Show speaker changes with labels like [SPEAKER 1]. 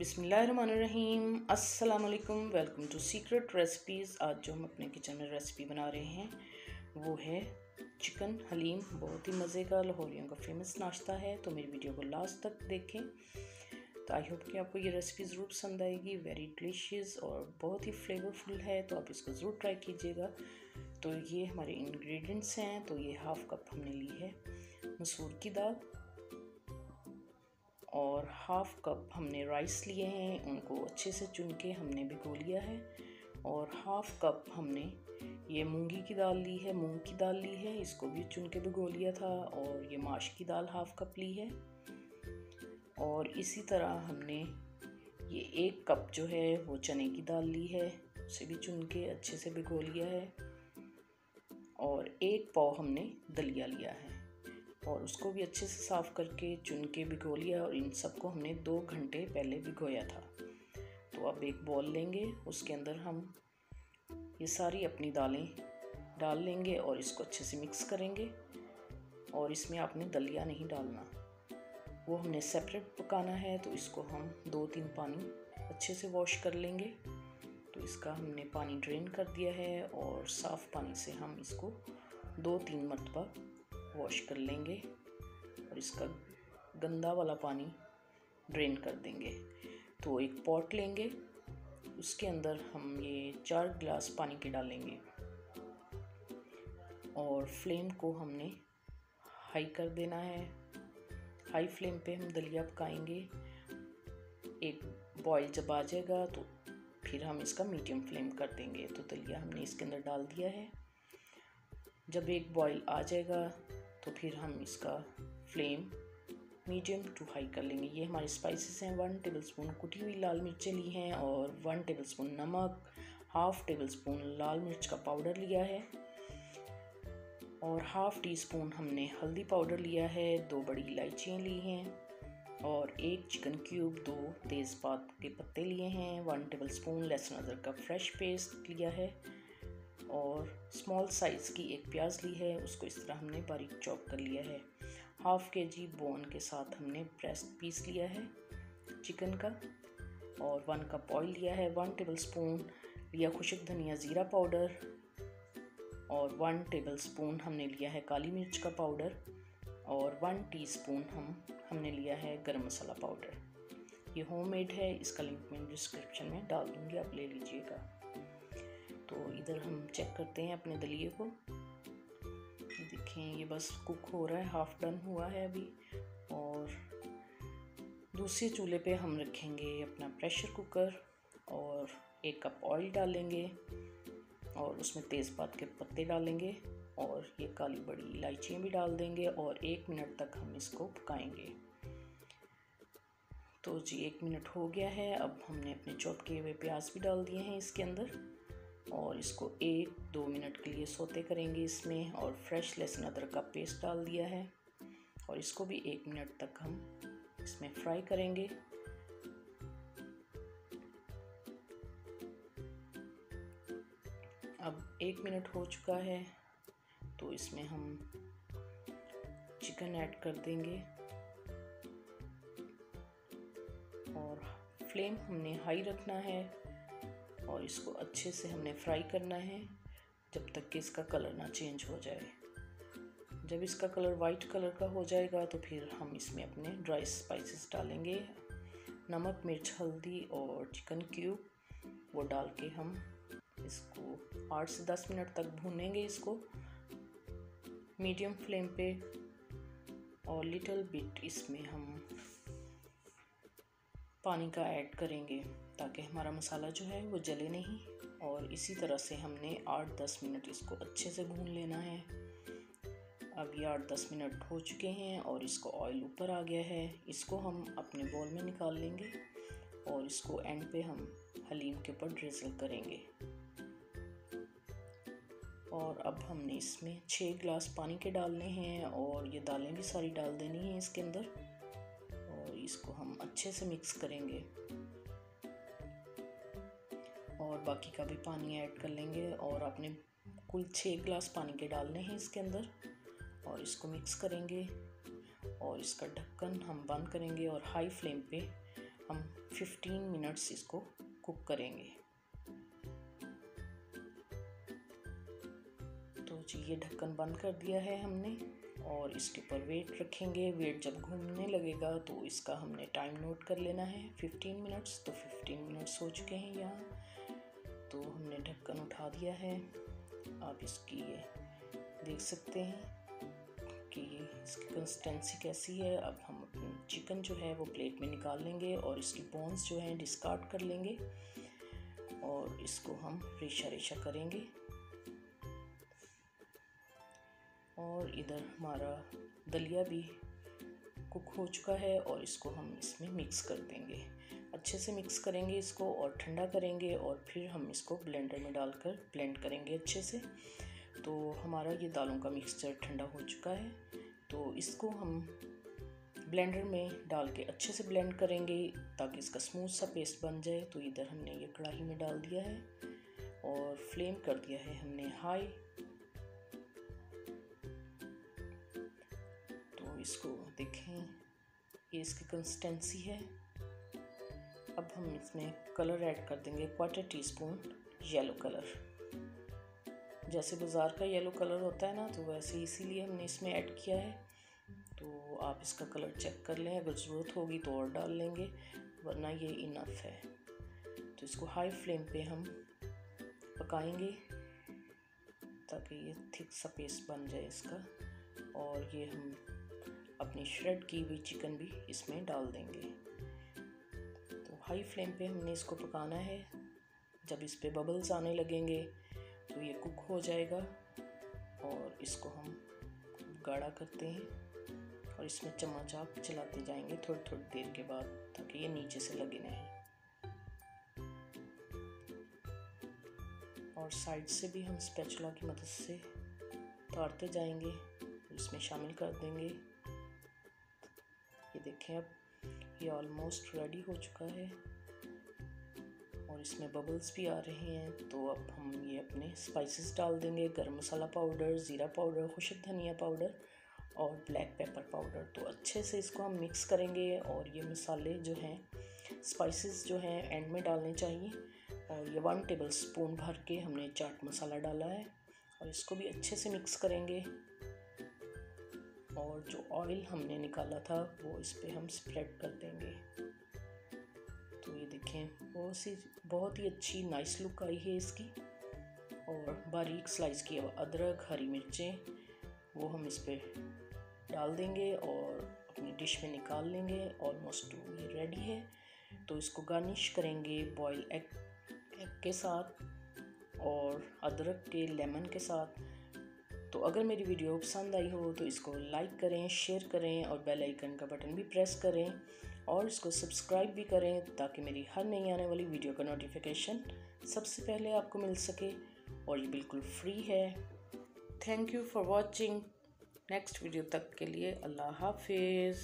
[SPEAKER 1] बिसमीम अस्सलाम वालेकुम टू सीक्रेट रेसिपीज़। आज जो हम अपने किचन में रेसिपी बना रहे हैं, वो है चिकन हलीम। बहुत ही मज़े का लाहौरियों का फ़ेमस नाश्ता है। तो मेरी वीडियो को लास्ट तक देखें। तो आई होप कि आपको ये रेसिपी ज़रूर पसंद आएगी। वेरी डिलीशियस और बहुत ही फ्लेवरफुल है। तो आप इसको ज़रूर ट्राई कीजिएगा। तो ये हमारे इंग्रेडिएंट्स हैं। तो ये हाफ़ कप हमने ली है मसूर की दाल। और हाफ़ कप हमने राइस लिए हैं, उनको अच्छे से चुन के हमने भिगो लिया है। और हाफ़ कप हमने ये मूँगी की दाल ली है, मूंग की दाल ली है, इसको भी चुन के भिगो लिया था और ये माश की दाल हाफ़ कप ली है। और इसी तरह हमने ये एक कप जो है, वो चने की दाल ली है, उसे भी चुन के अच्छे से भिगो लिया है। और एक पाव हमने दलिया लिया है। और उसको भी अच्छे से साफ़ करके, चुन के भिगो लिया और इन सबको हमने दो घंटे पहले भिगोया था। तो अब एक बॉल लेंगे, उसके अंदर हम ये सारी अपनी दालें डाल लेंगे और इसको अच्छे से मिक्स करेंगे। और इसमें आपने दलिया नहीं डालना। वो हमने सेपरेट पकाना है तो इसको हम दो तीन पानी अच्छे से वॉश कर लेंगे। तो इसका हमने पानी ड्रेन कर दिया है और साफ़ पानी से हम इसको दो तीन मरतबा वॉश कर लेंगे और इसका गंदा वाला पानी ड्रेन कर देंगे। तो एक पॉट लेंगे, उसके अंदर हम ये चार गिलास पानी के डालेंगे। और फ्लेम को हमने हाई कर देना है। हाई फ्लेम पे हम दलिया पकाएँगे। एक बॉयल जब आ जाएगा तो फिर हम इसका मीडियम फ्लेम कर देंगे। तो दलिया हमने इसके अंदर डाल दिया है। जब एक बॉयल आ जाएगा तो फिर हम इसका फ्लेम मीडियम टू हाई कर लेंगे। ये हमारे स्पाइसेस हैं। वन टेबल स्पून कुटी हुई लाल मिर्चें ली हैं और वन टेबल स्पून नमक हाफ़ टेबल स्पून लाल मिर्च का पाउडर लिया है और हाफ़ टी स्पून हमने हल्दी पाउडर लिया है, दो बड़ी इलायचियाँ ली हैं और एक चिकन क्यूब दो तेज़पात के पत्ते लिए हैं। वन टेबल स्पून लहसुन अदरक का फ्रेश पेस्ट लिया है। और स्मॉल साइज़ की एक प्याज ली है, उसको इस तरह हमने बारीक चॉप कर लिया है। हाफ़ के जी बोन के साथ हमने ब्रेस्ट पीस लिया है चिकन का, और वन कप ऑयल लिया है वन टेबल स्पून लिया खुशक धनिया ज़ीरा पाउडर और वन टेबल स्पून हमने लिया है काली मिर्च का पाउडर और वन टीस्पून हम, हमने लिया है गरम मसाला पाउडर ये होममेड है, इसका लिंक मैं डिस्क्रिप्शन में डाल दूँगी, आप ले लीजिएगा। तो इधर हम चेक करते हैं अपने दलिए को। देखें, ये बस कुक हो रहा है हाफ़ डन हुआ है अभी। और दूसरे चूल्हे पे हम रखेंगे अपना प्रेशर कुकर और एक कप ऑयल डालेंगे और उसमें तेज़पात के पत्ते डालेंगे और ये काली बड़ी इलायचियाँ भी डाल देंगे और एक मिनट तक हम इसको पकाएँगे। तो जी, एक मिनट हो गया है, अब हमने अपने चॉप किए हुए प्याज भी डाल दिए हैं इसके अंदर। और इसको एक, दो मिनट के लिए सोते करेंगे इसमें और फ्रेश लहसुन अदरक का पेस्ट डाल दिया है। और इसको भी एक मिनट तक हम इसमें फ्राई करेंगे। अब एक मिनट हो चुका है तो इसमें हम चिकन ऐड कर देंगे। और फ्लेम हमने हाई रखना है। और इसको अच्छे से हमने फ्राई करना है, जब तक कि इसका कलर ना चेंज हो जाए। जब इसका कलर वाइट कलर का हो जाएगा तो फिर हम इसमें अपने ड्राई स्पाइसेस डालेंगे। नमक, मिर्च, हल्दी और चिकन क्यूब वो डाल के हम इसको आठ से दस मिनट तक भूनेंगे इसको। मीडियम फ्लेम पे और लिटिल बिट इसमें हम पानी का ऐड करेंगे ताकि हमारा मसाला जो है वो जले नहीं। और इसी तरह से हमने आठ दस मिनट इसको अच्छे से भून लेना है। अब ये आठ दस मिनट हो चुके हैं और इसको ऑयल ऊपर आ गया है। इसको हम अपने बॉल में निकाल लेंगे और इसको एंड पे हम हलीम के ऊपर ड्रिजल करेंगे। और अब हमने इसमें छः गिलास पानी के डालने हैं और ये दालें भी सारी डाल देनी हैं इसके अंदर। और इसको अच्छे से मिक्स करेंगे। और बाकी का भी पानी ऐड कर लेंगे और आपने कुल छः गिलास पानी के डालने हैं इसके अंदर। और इसको मिक्स करेंगे और इसका ढक्कन हम बंद करेंगे और हाई फ्लेम पे हम 15 मिनट्स इसको कुक करेंगे। ये ढक्कन बंद कर दिया है हमने, और इसके ऊपर वेट रखेंगे। वेट जब घूमने लगेगा तो इसका हमने टाइम नोट कर लेना है। 15 मिनट्स तो 15 मिनट्स हो चुके हैं यहाँ। तो हमने ढक्कन उठा दिया है। आप इसकी ये देख सकते हैं कि इसकी कंसिस्टेंसी कैसी है। अब हम चिकन जो है वो प्लेट में निकाल लेंगे और इसकी बोन्स जो हैं डिस्कार्ड कर लेंगे। और इसको हम रेशा रेशा करेंगे। और इधर हमारा दलिया भी कुक हो चुका है और इसको हम इसमें मिक्स कर देंगे। अच्छे से मिक्स करेंगे इसको और ठंडा करेंगे और फिर हम इसको ब्लेंडर में डालकर ब्लेंड करेंगे अच्छे से। तो हमारा ये दालों का मिक्सचर ठंडा हो चुका है। तो इसको हम ब्लेंडर में डाल के अच्छे से ब्लेंड करेंगे ताकि इसका स्मूथ सा पेस्ट बन जाए। तो इधर हमने ये कढ़ाई में डाल दिया है और फ्लेम कर दिया है हमने हाई इसको देखें, ये इसकी कंसिस्टेंसी है। अब हम इसमें कलर ऐड कर देंगे quarter teaspoon yellow colour जैसे बाज़ार का येलो कलर होता है ना तो वैसे इसीलिए हमने इसमें ऐड किया है। तो आप इसका कलर चेक कर लें, अगर ज़रूरत होगी तो और डाल लेंगे, वरना ये इनफ है। तो इसको हाई फ्लेम पे हम पकाएँगे, ताकि ये थिक सा पेस्ट बन जाए इसका। और ये हम अपनी श्रेड की हुई चिकन भी इसमें डाल देंगे। तो हाई फ्लेम पे हमने इसको पकाना है। जब इस पर बबल्स आने लगेंगे तो ये कुक हो जाएगा और इसको हम गाढ़ा करते हैं और इसमें चम्मच आप चलाते जाएँगे थोड़ी थोड़ी देर के बाद ताकि ये नीचे से लगे नहीं। और साइड से भी हम स्पेचुला की मदद से तारते जाएँगे, इसमें शामिल कर देंगे। ये देखें अब ये ऑलमोस्ट रेडी हो चुका है और इसमें बबल्स भी आ रहे हैं तो अब हम ये अपने स्पाइसेस डाल देंगे, गरम मसाला पाउडर ज़ीरा पाउडर खुशक धनिया पाउडर और ब्लैक पेपर पाउडर तो अच्छे से इसको हम मिक्स करेंगे और ये मसाले जो हैं स्पाइसेस जो हैं एंड में डालने चाहिए। और ये वन टेबल स्पून भर के हमने चाट मसाला डाला है और इसको भी अच्छे से मिक्स करेंगे। और जो ऑयल हमने निकाला था, वो इस पर हम स्प्रेड कर देंगे। तो ये देखें, बहुत सी, बहुत ही अच्छी नाइस लुक आई है इसकी। और बारीक स्लाइस किया हुआ अदरक, हरी मिर्चें, वो हम इस पर डाल देंगे और अपनी डिश में निकाल लेंगे। ऑलमोस्ट ये रेडी है। तो इसको गार्निश करेंगे बॉयल एग एग के साथ और अदरक के लेमन के साथ। तो अगर मेरी वीडियो पसंद आई हो तो इसको लाइक करें शेयर करें और बेल आइकन का बटन भी प्रेस करें और इसको सब्सक्राइब भी करें ताकि मेरी हर नई आने वाली वीडियो का नोटिफिकेशन सबसे पहले आपको मिल सके और ये बिल्कुल फ्री है। Thank you for watching next video तक के लिए अल्लाह हाफिज़।